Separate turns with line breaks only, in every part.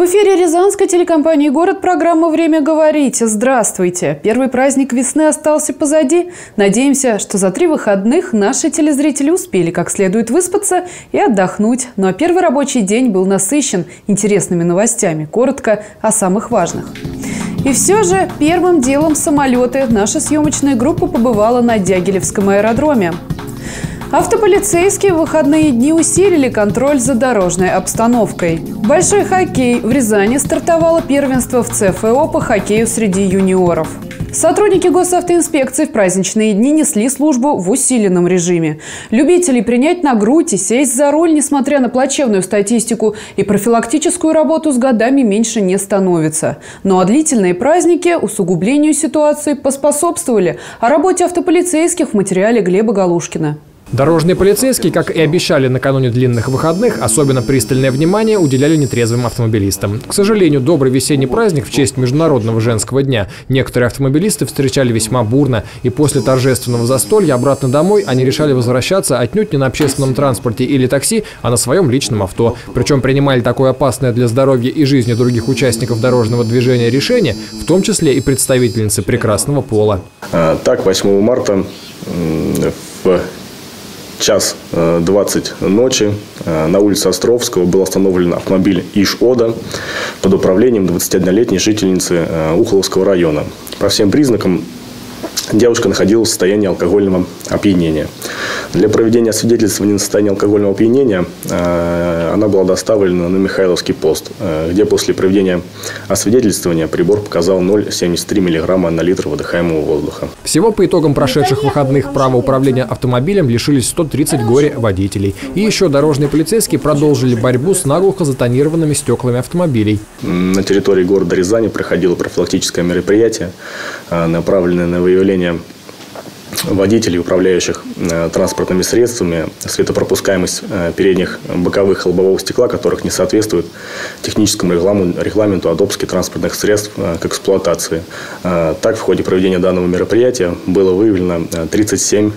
В эфире Рязанской телекомпании «Город» программа «Время говорить». Здравствуйте! Первый праздник весны остался позади. Надеемся, что за три выходных наши телезрители успели как следует выспаться и отдохнуть. Ну а первый рабочий день был насыщен интересными новостями. Коротко о самых важных. И все же первым делом самолеты наша съемочная группа побывала на Дягилевском аэродроме. Автополицейские в выходные дни усилили контроль за дорожной обстановкой. Большой хоккей. В Рязани стартовало первенство в ЦФО по хоккею среди юниоров. Сотрудники госавтоинспекции в праздничные дни несли службу в усиленном режиме. Любителей принять на грудь и сесть за руль, несмотря на плачевную статистику и профилактическую работу с годами меньше не становится. Ну а длительные праздники усугублению ситуации поспособствовали. О работе автополицейских в материале Глеба Галушкина.
Дорожные полицейские, как и обещали накануне длинных выходных, особенно пристальное внимание уделяли нетрезвым автомобилистам. К сожалению, добрый весенний праздник в честь Международного женского дня некоторые автомобилисты встречали весьма бурно, и после торжественного застолья обратно домой они решали возвращаться отнюдь не на общественном транспорте или такси, а на своем личном авто. Причем принимали такое опасное для здоровья и жизни других участников дорожного движения решение, в том числе и представительницы прекрасного пола.
А, так, 8 марта в час 20 э, ночи э, на улице Островского был остановлен автомобиль Иш-Ода под управлением 21-летней жительницы э, Ухоловского района. По всем признакам девушка находилась в состоянии алкогольного опьянения. Для проведения освидетельствования состояния алкогольного опьянения э, она была доставлена на Михайловский пост, э, где после проведения освидетельствования прибор показал 0,73 мг на литр выдыхаемого воздуха.
Всего по итогам прошедших выходных право управления автомобилем лишились 130 горе водителей. И еще дорожные полицейские продолжили борьбу с наглухо затонированными стеклами автомобилей.
На территории города Рязани проходило профилактическое мероприятие, э, направленное на выявление водителей, управляющих э, транспортными средствами, светопропускаемость э, передних боковых лобового стекла, которых не соответствует техническому регламенту, регламенту одобски транспортных средств э, к эксплуатации. Так, в ходе проведения данного мероприятия было выявлено 37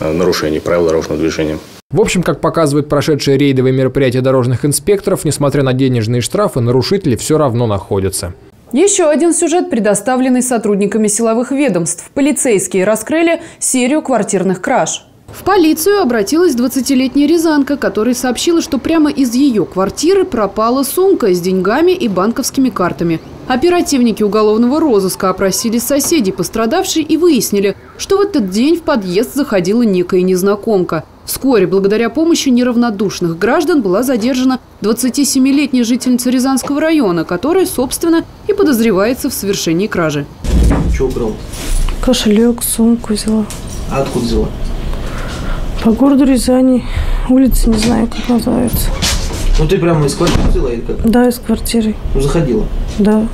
нарушений правил дорожного движения.
В общем, как показывают прошедшие рейдовые мероприятия дорожных инспекторов, несмотря на денежные штрафы, нарушители все равно находятся.
Еще один сюжет, предоставленный сотрудниками силовых ведомств. Полицейские раскрыли серию квартирных краж. В полицию обратилась 20-летняя рязанка, которая сообщила, что прямо из ее квартиры пропала сумка с деньгами и банковскими картами. Оперативники уголовного розыска опросили соседей пострадавшей и выяснили, что в этот день в подъезд заходила некая незнакомка – Вскоре, благодаря помощи неравнодушных граждан, была задержана 27-летняя жительница Рязанского района, которая, собственно, и подозревается в совершении кражи.
Что украл?
Кошелек, сумку взяла.
А откуда взяла?
По городу Рязани. Улица, не знаю, как называется.
Ну ты прямо из квартиры взяла или как?
Да, из квартиры.
Ну заходила?
Да.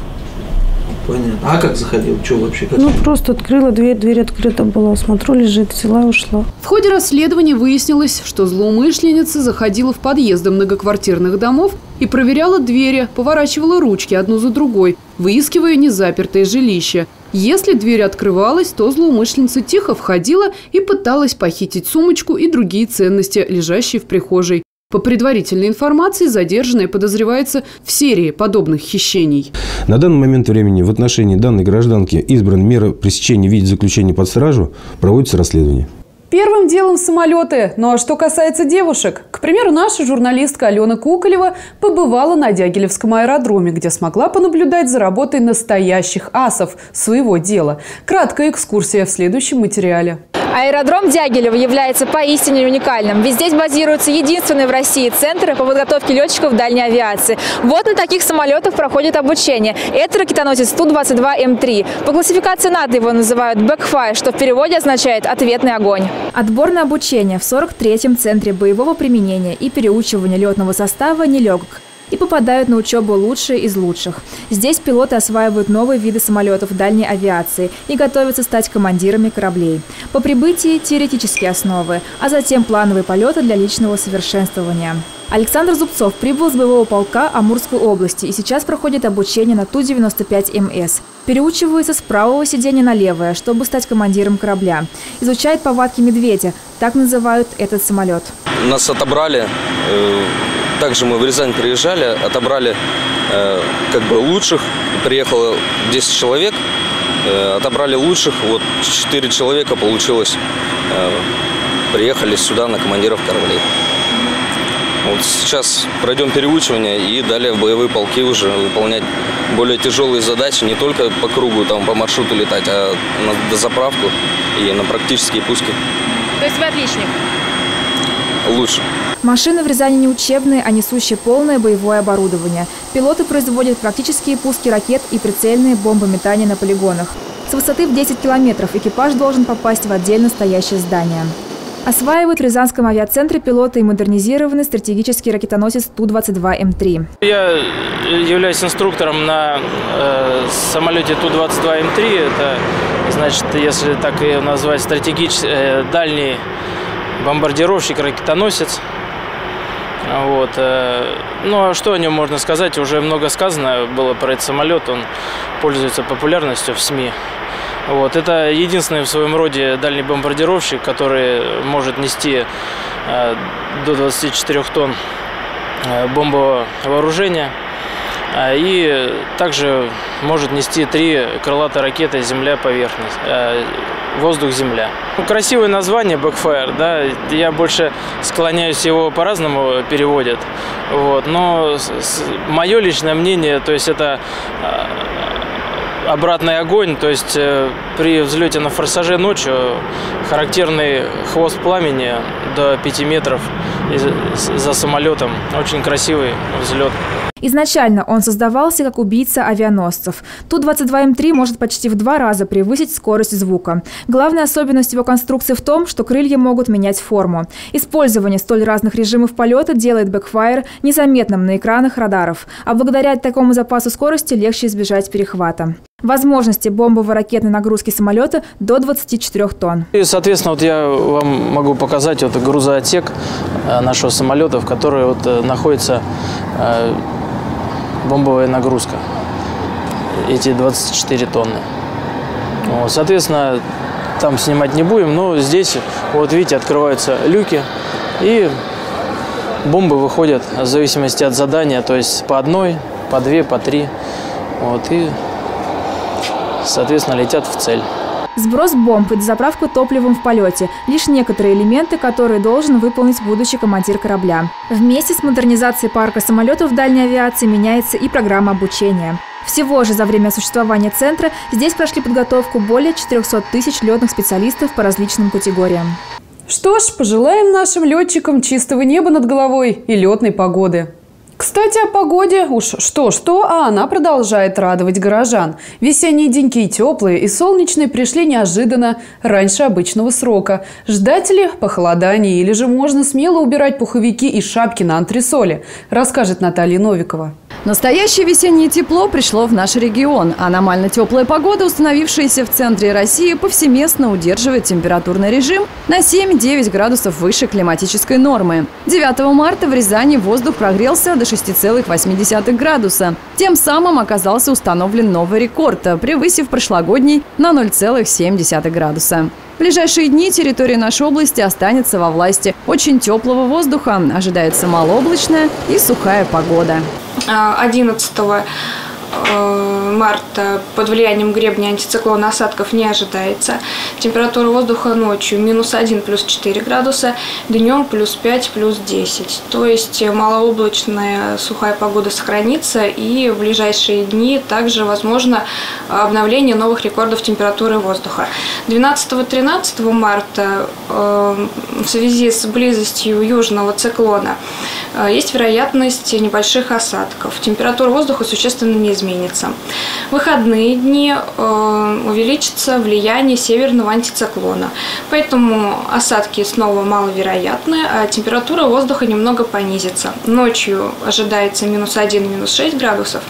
Понятно. А как заходил? Что вообще? Как?
Ну, просто открыла дверь, дверь открыта была. Смотрю, лежит, взяла и ушла.
В ходе расследования выяснилось, что злоумышленница заходила в подъезды многоквартирных домов и проверяла двери, поворачивала ручки одну за другой, выискивая незапертое жилище. Если дверь открывалась, то злоумышленница тихо входила и пыталась похитить сумочку и другие ценности, лежащие в прихожей. По предварительной информации, задержанная подозревается в серии подобных хищений.
На данный момент времени в отношении данной гражданки избрана мера пресечения в виде заключения под стражу, проводится расследование.
Первым делом самолеты. Ну а что касается девушек? К примеру, наша журналистка Алена Куколева побывала на Дягилевском аэродроме, где смогла понаблюдать за работой настоящих асов своего дела. Краткая экскурсия в следующем материале.
Аэродром Дягилева является поистине уникальным, ведь здесь базируется единственный в России центр по подготовке летчиков дальней авиации. Вот на таких самолетах проходит обучение. Это ракетоносец Ту-22М3. По классификации НАТО его называют «backfire», что в переводе означает «ответный огонь». Отборное обучение в 43-м центре боевого применения и переучивание летного состава нелегок и попадают на учебу лучшие из лучших. Здесь пилоты осваивают новые виды самолетов дальней авиации и готовятся стать командирами кораблей. По прибытии теоретические основы, а затем плановые полеты для личного совершенствования. Александр Зубцов прибыл с боевого полка Амурской области и сейчас проходит обучение на Ту-95МС. Переучивается с правого сиденья на левое, чтобы стать командиром корабля. Изучает повадки медведя, так называют этот самолет.
Нас отобрали э, также мы в Рязань приезжали, отобрали э, как бы лучших. Приехало 10 человек, э, отобрали лучших. Вот 4 человека получилось. Э, приехали сюда на командиров кораблей. Вот сейчас пройдем переучивание и далее в боевые полки уже выполнять более тяжелые задачи, не только по кругу, там, по маршруту летать, а на дозаправку и на практические пуски.
То есть вы отличник?
Лучше.
Машины в Рязани не учебные, а несущие полное боевое оборудование. Пилоты производят практические пуски ракет и прицельные бомбометания на полигонах. С высоты в 10 километров экипаж должен попасть в отдельно стоящее здание. Осваивают в Рязанском авиацентре пилоты и модернизированный стратегический ракетоносец Ту-22М3.
Я являюсь инструктором на э, самолете Ту-22М3. Это, значит, если так и назвать, стратегический э, дальний бомбардировщик-ракетоносец. Вот. Э, ну, а что о нем можно сказать? Уже много сказано было про этот самолет. Он пользуется популярностью в СМИ. Вот. Это единственный в своем роде дальний бомбардировщик, который может нести э, до 24 тонн э, бомбового вооружения. Э, и также может нести три крылатые ракеты «Земля-поверхность», «Воздух-Земля». Ну, красивое название «Backfire», да, я больше склоняюсь, его по-разному переводят. Вот, но мое личное мнение, то есть это э, обратный огонь, то есть э, при взлете на форсаже ночью характерный хвост пламени до 5 метров за самолетом. Очень красивый взлет.
Изначально он создавался как убийца авианосцев. Ту-22М3 может почти в два раза превысить скорость звука. Главная особенность его конструкции в том, что крылья могут менять форму. Использование столь разных режимов полета делает бэкфайр незаметным на экранах радаров, а благодаря такому запасу скорости легче избежать перехвата. Возможности бомбово-ракетной нагрузки самолета до 24 тонн.
И, соответственно, вот я вам могу показать вот грузоотсек э, нашего самолета, в которой вот э, находится э, бомбовая нагрузка. Эти 24 тонны. Вот, соответственно, там снимать не будем, но здесь, вот видите, открываются люки и бомбы выходят в зависимости от задания, то есть по одной, по две, по три. Вот, и, соответственно, летят в цель.
Сброс бомб и дозаправка топливом в полете – лишь некоторые элементы, которые должен выполнить будущий командир корабля. Вместе с модернизацией парка самолетов дальней авиации меняется и программа обучения. Всего же за время существования центра здесь прошли подготовку более 400 тысяч летных специалистов по различным категориям.
Что ж, пожелаем нашим летчикам чистого неба над головой и летной погоды. Кстати, о погоде. Уж что-что, а она продолжает радовать горожан. Весенние деньки теплые и солнечные пришли неожиданно, раньше обычного срока. Ждать ли похолодание или же можно смело убирать пуховики и шапки на антресоле, расскажет Наталья Новикова.
Настоящее весеннее тепло пришло в наш регион. Аномально теплая погода, установившаяся в центре России, повсеместно удерживает температурный режим на 7-9 градусов выше климатической нормы. 9 марта в Рязани воздух прогрелся до 6,8 градуса. Тем самым оказался установлен новый рекорд, превысив прошлогодний на 0,7 градуса. В ближайшие дни территория нашей области останется во власти очень теплого воздуха. Ожидается малооблачная и сухая погода.
11 Э, марта под влиянием гребня антициклона осадков не ожидается. Температура воздуха ночью минус 1 плюс 4 градуса, днем плюс 5 плюс 10. То есть малооблачная сухая погода сохранится и в ближайшие дни также возможно обновление новых рекордов температуры воздуха. 12-13 марта э, в связи с близостью южного циклона э, есть вероятность небольших осадков. Температура воздуха существенно не изменится изменится. В выходные дни э, увеличится влияние северного антициклона, поэтому осадки снова маловероятны, а температура воздуха немного понизится. Ночью ожидается минус 1, минус 6 градусов,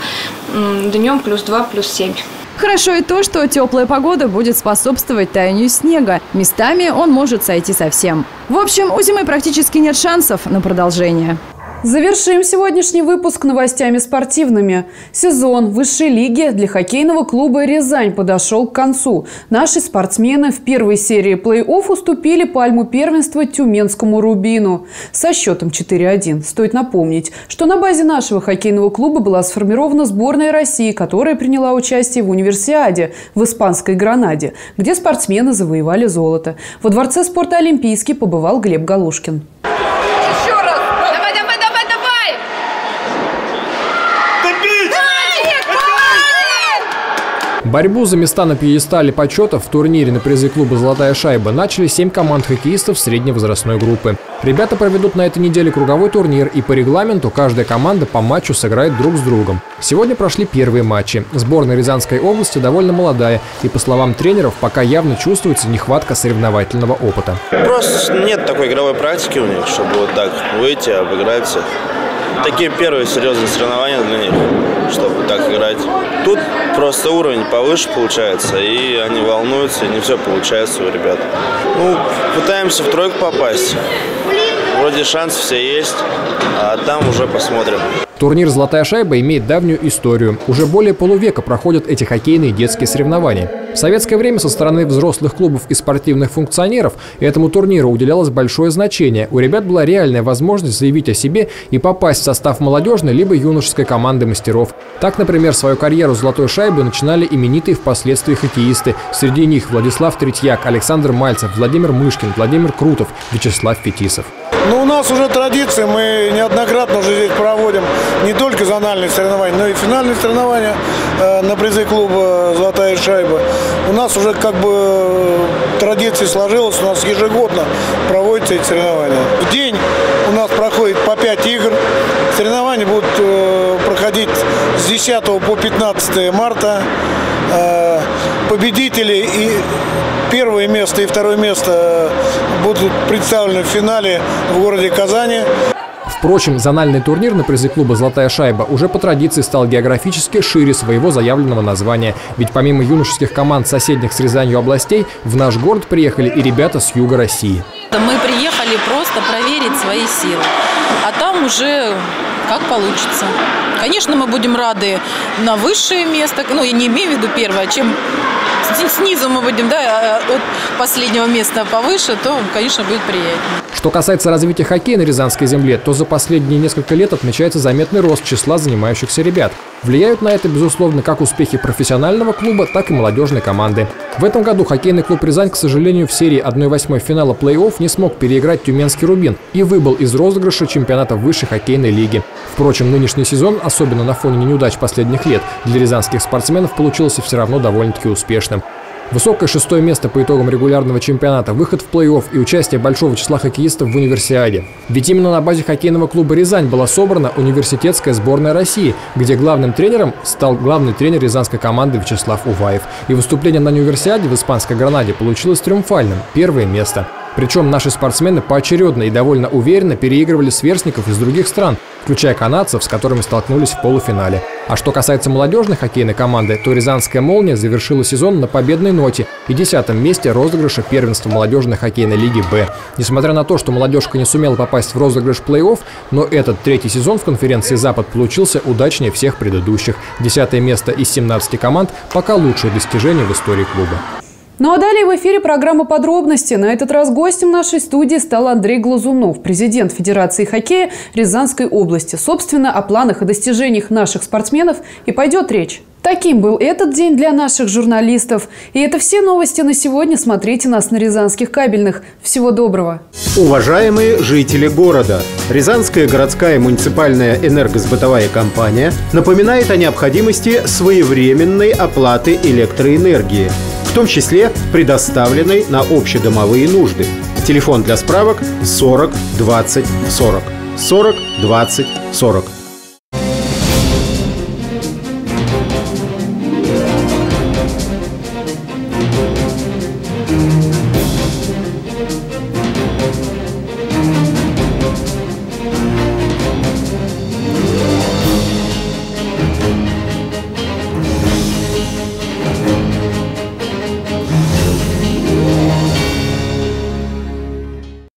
днем плюс 2, плюс 7.
Хорошо и то, что теплая погода будет способствовать таянию снега. Местами он может сойти совсем. В общем, у зимы практически нет шансов на продолжение.
Завершим сегодняшний выпуск новостями спортивными. Сезон высшей лиги для хоккейного клуба «Рязань» подошел к концу. Наши спортсмены в первой серии плей-офф уступили пальму первенства Тюменскому «Рубину» со счетом 4-1. Стоит напомнить, что на базе нашего хоккейного клуба была сформирована сборная России, которая приняла участие в универсиаде в испанской Гранаде, где спортсмены завоевали золото. Во Дворце спорта «Олимпийский» побывал Глеб Галушкин.
Борьбу за места на пьедестале почета в турнире на призы клуба «Золотая шайба» начали семь команд хоккеистов средней возрастной группы. Ребята проведут на этой неделе круговой турнир, и по регламенту каждая команда по матчу сыграет друг с другом. Сегодня прошли первые матчи. Сборная Рязанской области довольно молодая, и, по словам тренеров, пока явно чувствуется нехватка соревновательного опыта.
Просто нет такой игровой практики у них, чтобы вот так выйти, обыграть всех. Такие первые серьезные соревнования для них, чтобы так играть. Тут просто уровень повыше получается, и они волнуются, и не все получается у ребят. Ну, пытаемся в тройку попасть. Вроде шанс все есть, а там уже посмотрим.
Турнир «Золотая шайба» имеет давнюю историю. Уже более полувека проходят эти хоккейные детские соревнования. В советское время со стороны взрослых клубов и спортивных функционеров этому турниру уделялось большое значение. У ребят была реальная возможность заявить о себе и попасть в состав молодежной либо юношеской команды мастеров. Так, например, свою карьеру «Золотой шайбы» начинали именитые впоследствии хоккеисты. Среди них Владислав Третьяк, Александр Мальцев, Владимир Мышкин, Владимир Крутов, Вячеслав Фетисов.
Ну, у нас уже традиция, мы неоднократно уже здесь проводим не только зональные соревнования, но и финальные соревнования э, на призы клуба «Золотая шайба». У нас уже как бы традиция сложилась, у нас ежегодно проводятся эти соревнования. В день у нас проходит по 5 игр. Соревнования будут э, проходить с 10 по 15 марта. Э, победители и первое место и второе место будут представлены в финале в городе Казани.
Впрочем, зональный турнир на призы клуба «Золотая шайба» уже по традиции стал географически шире своего заявленного названия. Ведь помимо юношеских команд соседних с Рязанью областей, в наш город приехали и ребята с юга России.
Мы приехали просто проверить свои силы, а там уже как получится. Конечно, мы будем рады на высшее место, ну, я не имею в виду первое, чем снизу мы будем, да, а, от последнего места повыше, то, конечно, будет приятнее.
Что касается развития хоккея на Рязанской земле, то за последние несколько лет отмечается заметный рост числа занимающихся ребят. Влияют на это, безусловно, как успехи профессионального клуба, так и молодежной команды. В этом году хоккейный клуб «Рязань», к сожалению, в серии 1-8 финала плей-офф не смог переиграть «Тюменский Рубин» и выбыл из розыгрыша чемпионата высшей хоккейной лиги. Впрочем, нынешний сезон, особенно на фоне неудач последних лет, для рязанских спортсменов получился все равно довольно-таки успешным. Высокое шестое место по итогам регулярного чемпионата, выход в плей-офф и участие большого числа хоккеистов в универсиаде. Ведь именно на базе хоккейного клуба «Рязань» была собрана университетская сборная России, где главным тренером стал главный тренер рязанской команды Вячеслав Уваев. И выступление на универсиаде в испанской Гранаде получилось триумфальным – первое место. Причем наши спортсмены поочередно и довольно уверенно переигрывали сверстников из других стран, включая канадцев, с которыми столкнулись в полуфинале. А что касается молодежной хоккейной команды, то Рязанская «Молния» завершила сезон на победной ноте и десятом месте розыгрыша первенства молодежной хоккейной лиги «Б». Несмотря на то, что молодежка не сумела попасть в розыгрыш плей-офф, но этот третий сезон в конференции «Запад» получился удачнее всех предыдущих. Десятое место из 17 команд – пока лучшее достижение в истории клуба.
Ну а далее в эфире программа «Подробности». На этот раз гостем нашей студии стал Андрей Глазунов, президент Федерации хоккея Рязанской области. Собственно, о планах и достижениях наших спортсменов и пойдет речь. Таким был этот день для наших журналистов. И это все новости на сегодня. Смотрите нас на Рязанских кабельных. Всего доброго.
Уважаемые жители города, Рязанская городская муниципальная энергосбытовая компания напоминает о необходимости своевременной оплаты электроэнергии – в том числе предоставленной на общедомовые нужды. Телефон для справок 40 20 40. 40 20 40.